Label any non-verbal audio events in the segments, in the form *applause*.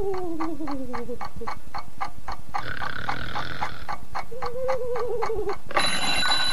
Ooh. *laughs*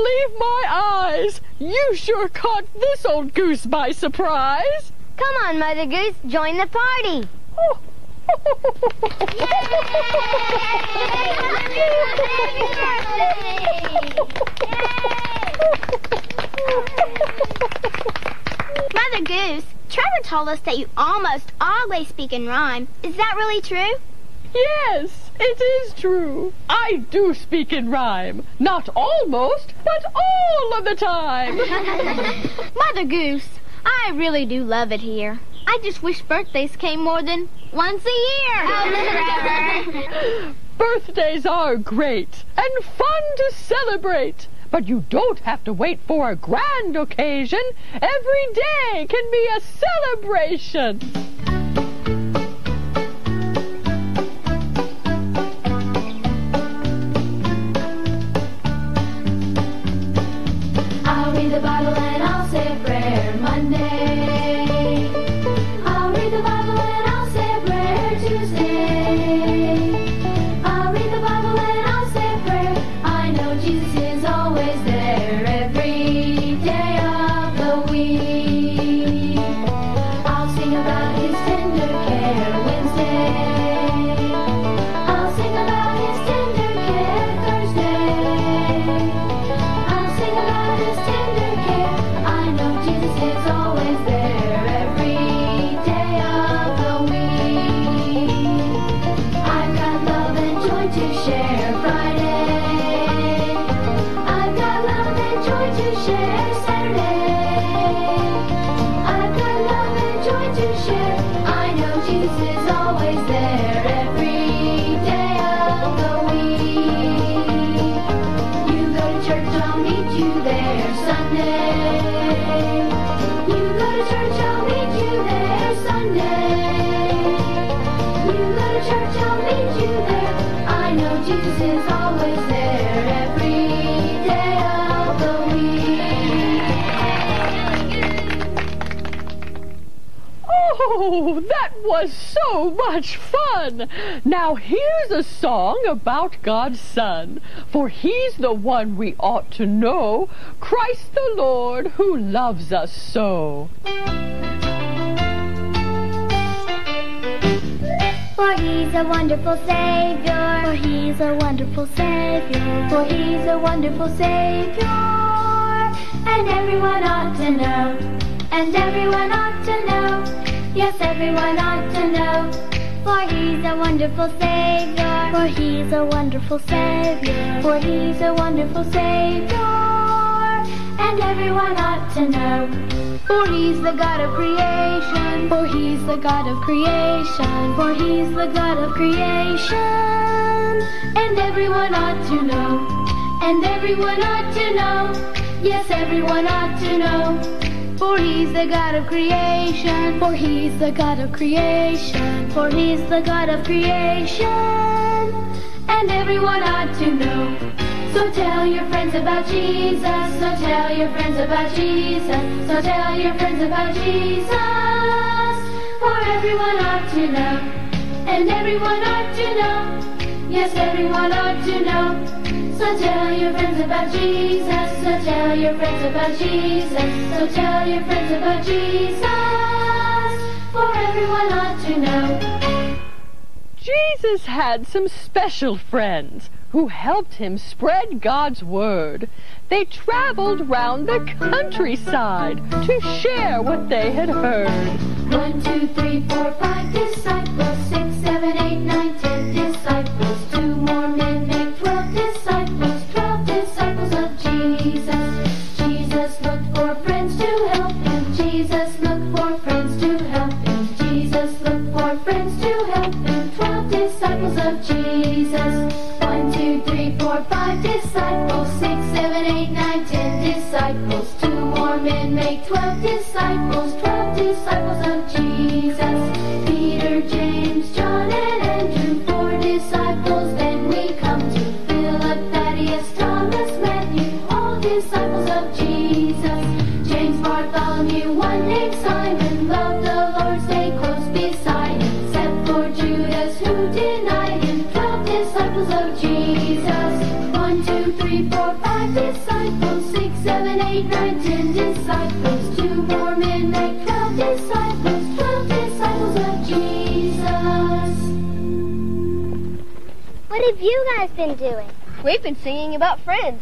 believe my eyes. You sure caught this old goose by surprise. Come on, Mother Goose, join the party. Mother Goose, Trevor told us that you almost always speak in rhyme. Is that really true? yes, it is true. I do speak in rhyme. Not almost, but all of the time. *laughs* Mother Goose, I really do love it here. I just wish birthdays came more than once a year. Oh, *laughs* birthdays are great and fun to celebrate. But you don't have to wait for a grand occasion. Every day can be a celebration. Oh, that was so much fun! Now here's a song about God's Son, for He's the one we ought to know, Christ the Lord who loves us so. For he's a wonderful Savior. For he's a wonderful Savior. For he's a wonderful Savior, and everyone ought to know, and everyone ought to know, yes, everyone ought to know. For he's a wonderful Savior. For he's a wonderful Savior. For he's a wonderful Savior, and everyone ought to know. For he's the God of creation, for he's the God of creation, for he's the God of creation, and everyone ought to know, and everyone ought to know, yes, everyone ought to know. For he's the God of creation. For he's the God of creation. For he's the God of creation. And everyone ought to know. So tell your friends about Jesus. So tell your friends about Jesus. So tell your friends about Jesus. For everyone ought to know. And everyone ought to know. Yes, everyone ought to know. So tell your friends about Jesus. So tell your friends about Jesus. So tell your friends about Jesus. For everyone ought to know. Jesus had some special friends who helped him spread God's word. They traveled round the countryside to share what they had heard. One, two, three, four, five disciples. Disciples of Jesus. One, two, three, four, five disciples. Six, seven, eight, nine, ten disciples. Two more men make twelve disciples. Twelve disciples of Jesus. Peter, James, John, and Andrew. Four disciples. Doing? We've been singing about friends.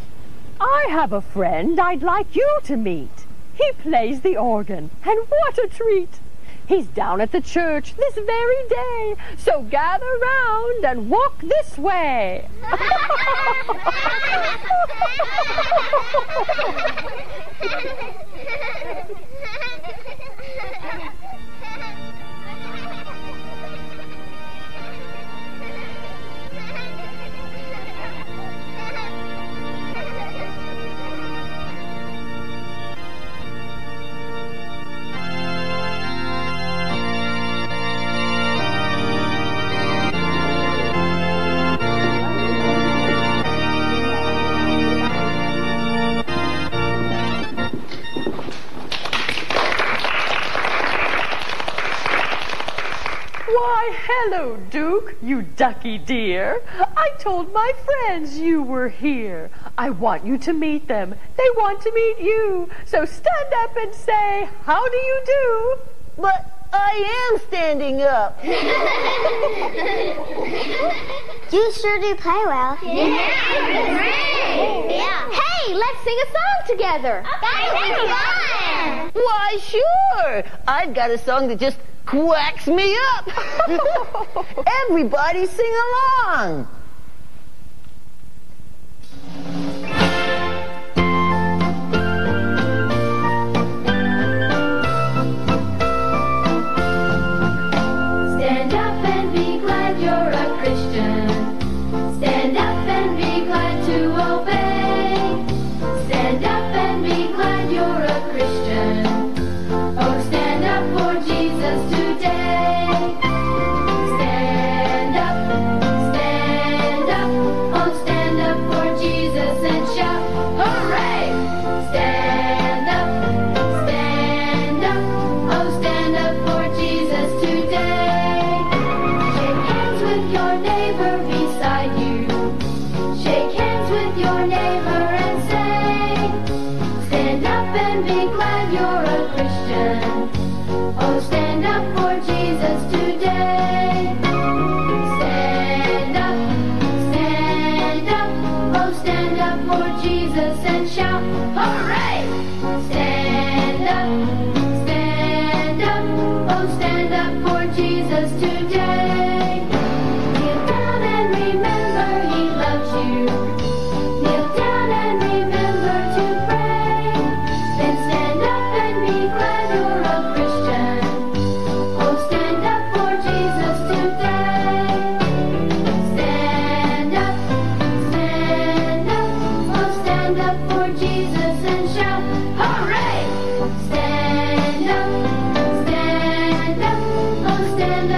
I have a friend I'd like you to meet. He plays the organ, and what a treat! He's down at the church this very day, so gather round and walk this way. *laughs* *laughs* hello, you ducky dear. I told my friends you were here. I want you to meet them. They want to meet you. So stand up and say, How do you do? But I am standing up. *laughs* You sure do play well. Yeah. yeah. Hey, let's sing a song together. That would be fun. Why, sure. I've got a song that just quacks me up. *laughs* Everybody sing along.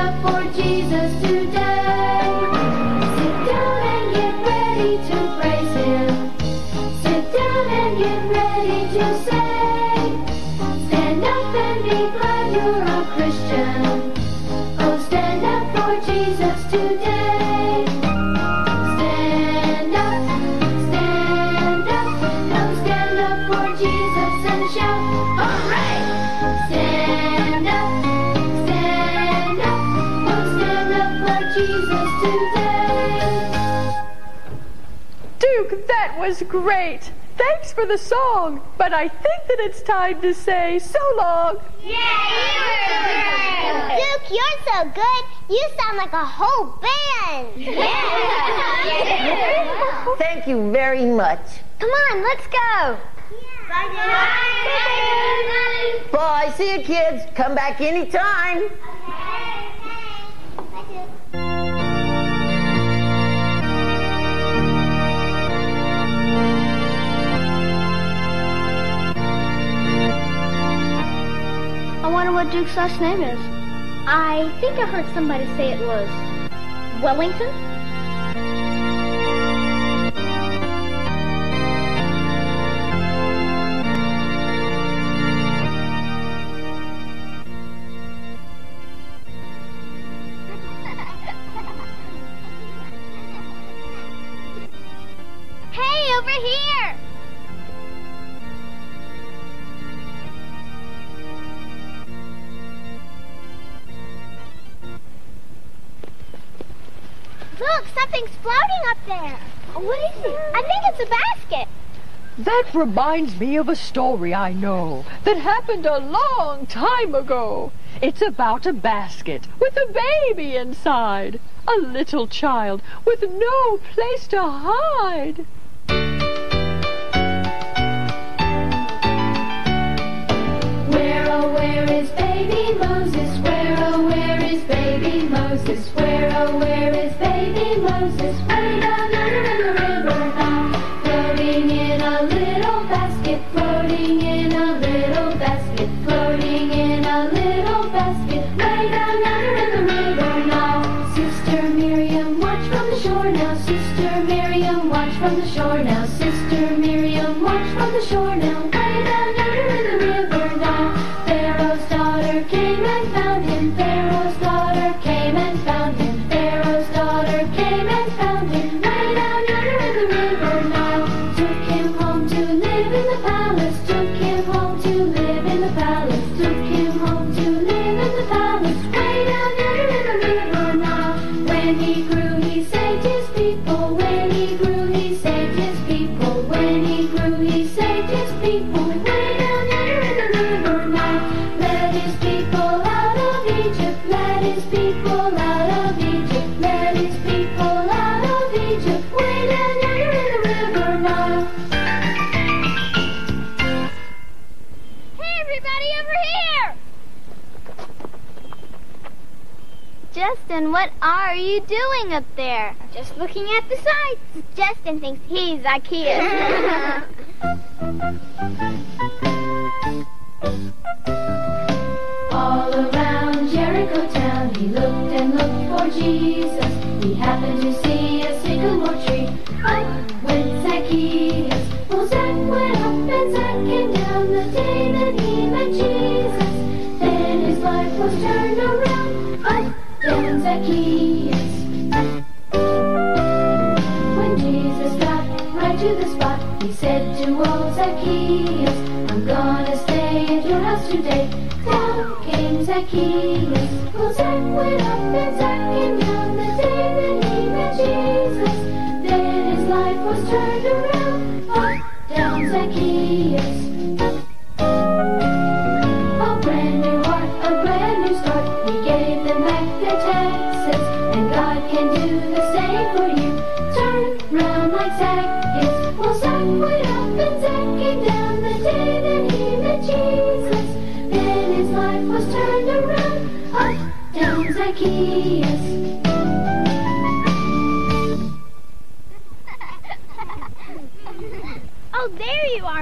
Up for Jesus was great. Thanks for the song, but I think that it's time to say so long. Duke, you're so good. You sound like a whole band. Yeah. Thank you very much. Come on, let's go. Bye. See you, kids. Come back anytime. I wonder what Duke's last name is. I think I heard somebody say it was Wellington. Look, something's floating up there. What is it? I think it's a basket. That reminds me of a story I know that happened a long time ago. It's about a basket with a baby inside. A little child with no place to hide. Where, oh, where is baby Moses? Where, oh, where is baby Moses? Where, oh, where is baby Moses? Way down under in the river now. Floating in a little basket, floating in a little basket, floating in a little basket. Way down under in the river now. Sister Miriam, watch from the shore now. Sister Miriam, watch from the shore now. Sister Miriam, watch from the shore now. Are you doing up there? Just looking at the sights. Justin thinks he's Zacchaeus. *laughs* All around Jericho town, he looked and looked for Jesus. He happened to see a sycamore tree.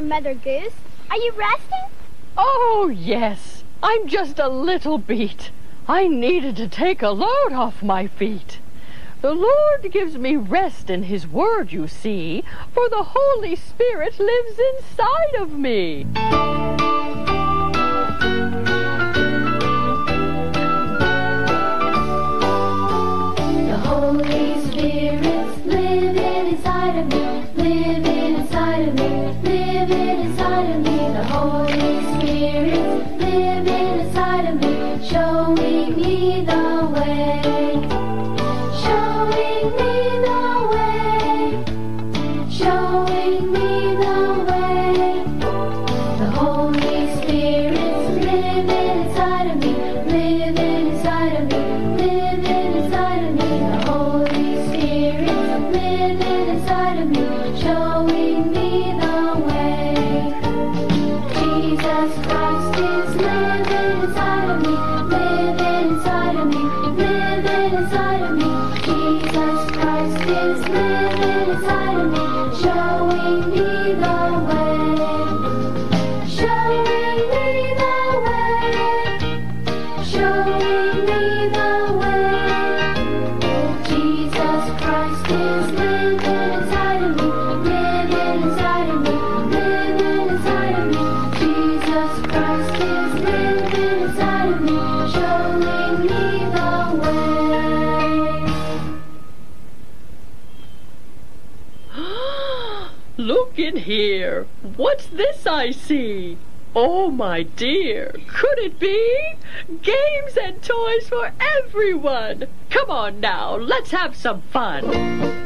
Mother Goose. Are you resting? Oh, yes. I'm just a little beat. I needed to take a load off my feet. The Lord gives me rest in His Word, you see, for the Holy Spirit lives inside of me. The Holy Spirit's living inside of me, living inside of me, Look in here. What's this I see? Oh, my dear, could it be? Games and toys for everyone. Come on now, let's have some fun.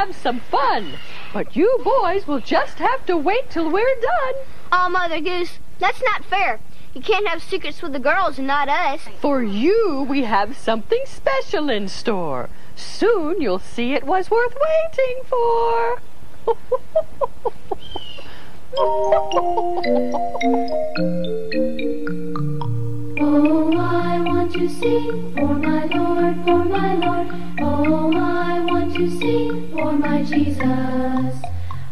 Have some fun. But you boys will just have to wait till we're done. Oh, Mother Goose, that's not fair. You can't have secrets with the girls and not us. For you, we have something special in store. Soon you'll see it was worth waiting for. *laughs* Oh, I to sing for my Lord, for my Lord. Oh, I want to sing for my Jesus.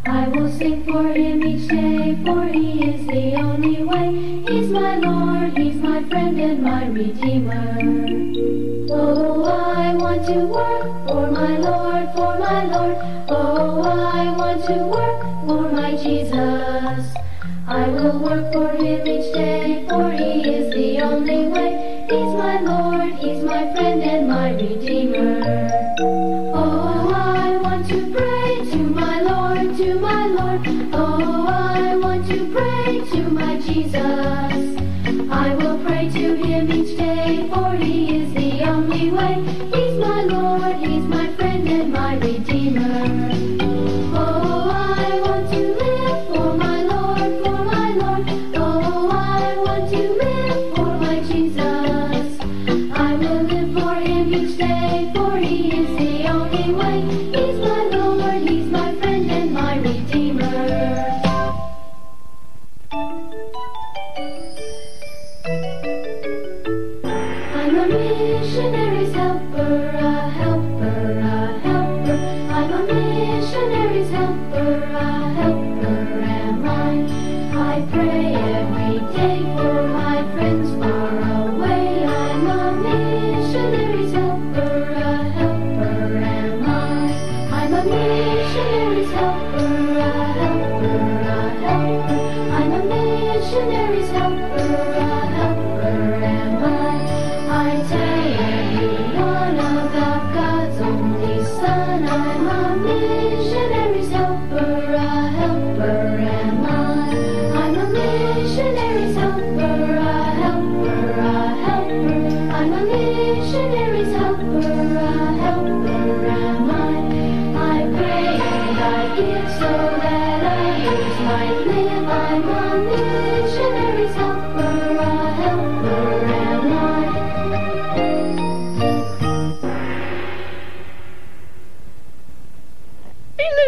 I will sing for him each day, for he is the only way. He's my Lord, he's my friend and my Redeemer. Oh, I want to work for my Lord, for my Lord. Oh, I want to work for my Jesus. I will work for him each day, for he is the only way. Redeemer.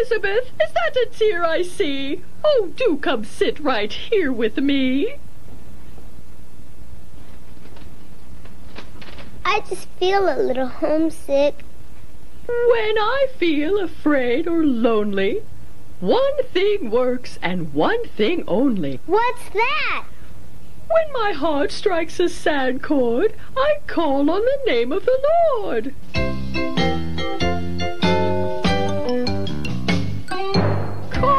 Elizabeth, is that a tear I see? Oh, do come sit right here with me. I just feel a little homesick. When I feel afraid or lonely, one thing works and one thing only. What's that? When my heart strikes a sad chord, I call on the name of the Lord.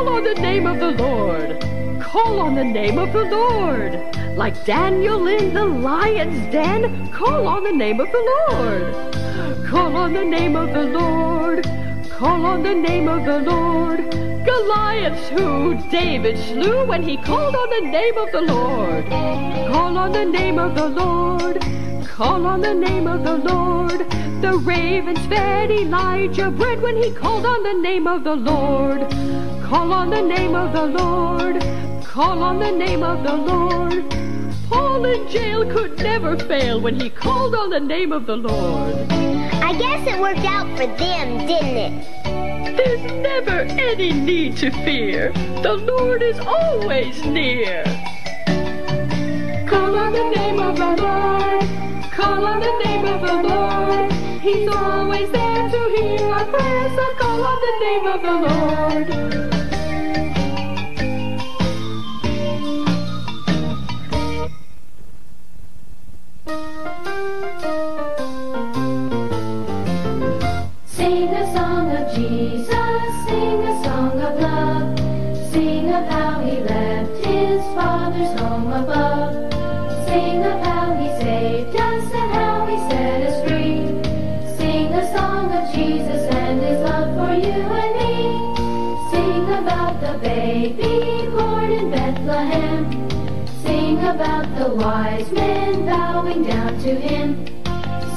Call on the name of the Lord. Call on the name of the Lord. Like Daniel in the lion's den, call on the name of the Lord. Call on the name of the Lord. Call on the name of the Lord. Goliath's who David slew when he called on the name of the Lord. Call on the name of the Lord. Call on the name of the Lord. The ravens fed Elijah bread when he called on the name of the Lord. Call on the name of the Lord. Call on the name of the Lord. Paul in jail could never fail when he called on the name of the Lord. I guess it worked out for them, didn't it? There's never any need to fear. The Lord is always near. Call on the name of the Lord. Call on the name of the Lord. He's always there to hear our prayers. So call on the name of the Lord. Of how he left his father's home above. Sing of how he saved us and how he set us free. Sing a song of Jesus and his love for you and me. Sing about the baby born in Bethlehem. Sing about the wise men bowing down to him.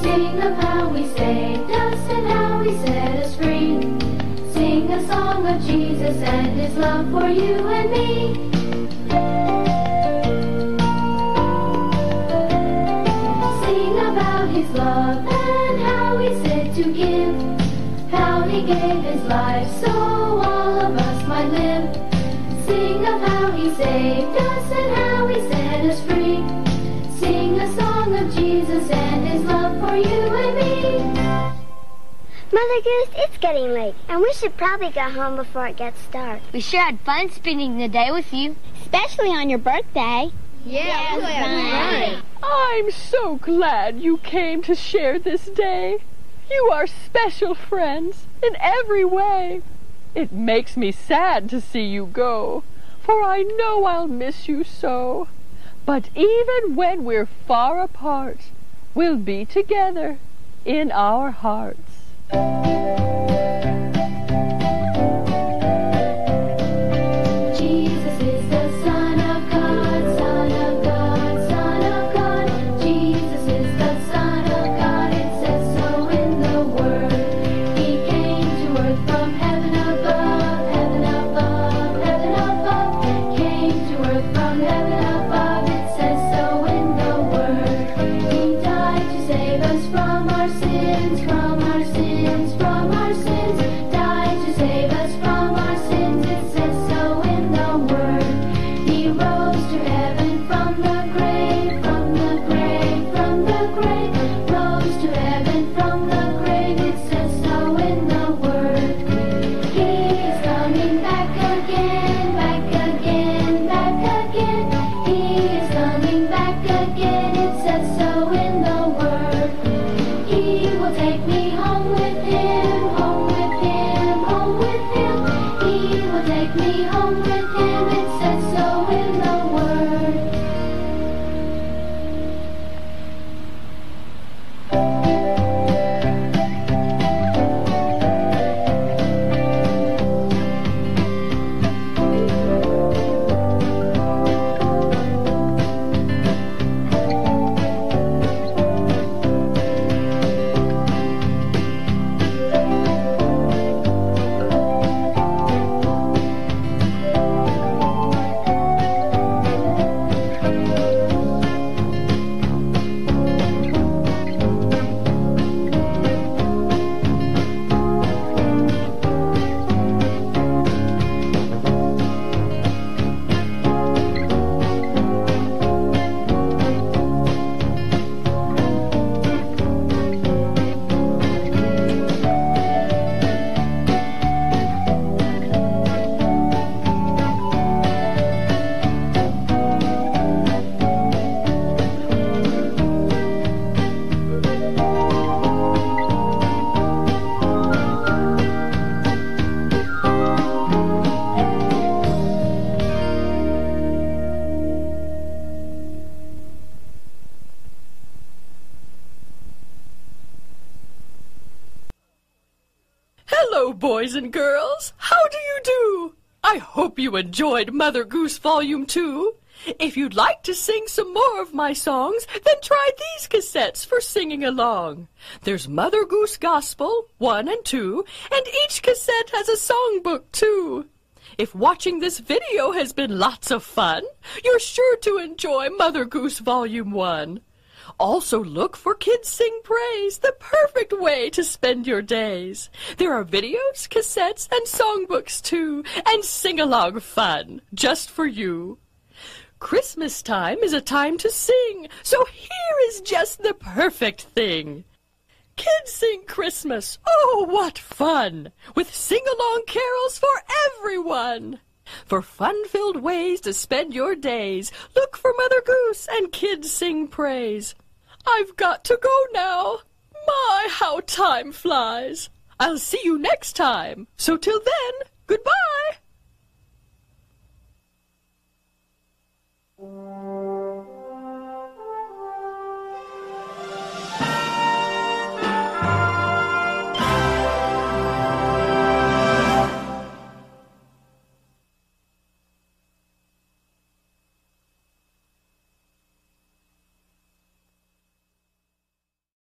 Sing of how he saved us and Jesus and his love for you and me. Sing about his love and how he said to give. How he gave his life so all of us might live. Sing of how he saved us and how he set us free. Sing a song of Jesus and Mother Goose, it's getting late, and we should probably go home before it gets dark. We sure had fun spending the day with you. Especially on your birthday. Yeah, I'm so glad you came to share this day. You are special friends in every way. It makes me sad to see you go, for I know I'll miss you so. But even when we're far apart, we'll be together in our hearts. Jesus and girls. How do you do? I hope you enjoyed Mother Goose Volume 2. If you'd like to sing some more of my songs, then try these cassettes for singing along. There's Mother Goose Gospel 1 and 2, and each cassette has a songbook too. If watching this video has been lots of fun, you're sure to enjoy Mother Goose Volume 1. Also look for Kids Sing Praise, the perfect way to spend your days. There are videos, cassettes, and songbooks too, and sing-along fun, just for you. Christmas time is a time to sing, so here is just the perfect thing. Kids sing Christmas, oh what fun! With sing-along carols for everyone. For fun filled ways to spend your days, look for Mother Goose and kids sing praise. I've got to go now. My, how time flies. I'll see you next time. So till then, goodbye.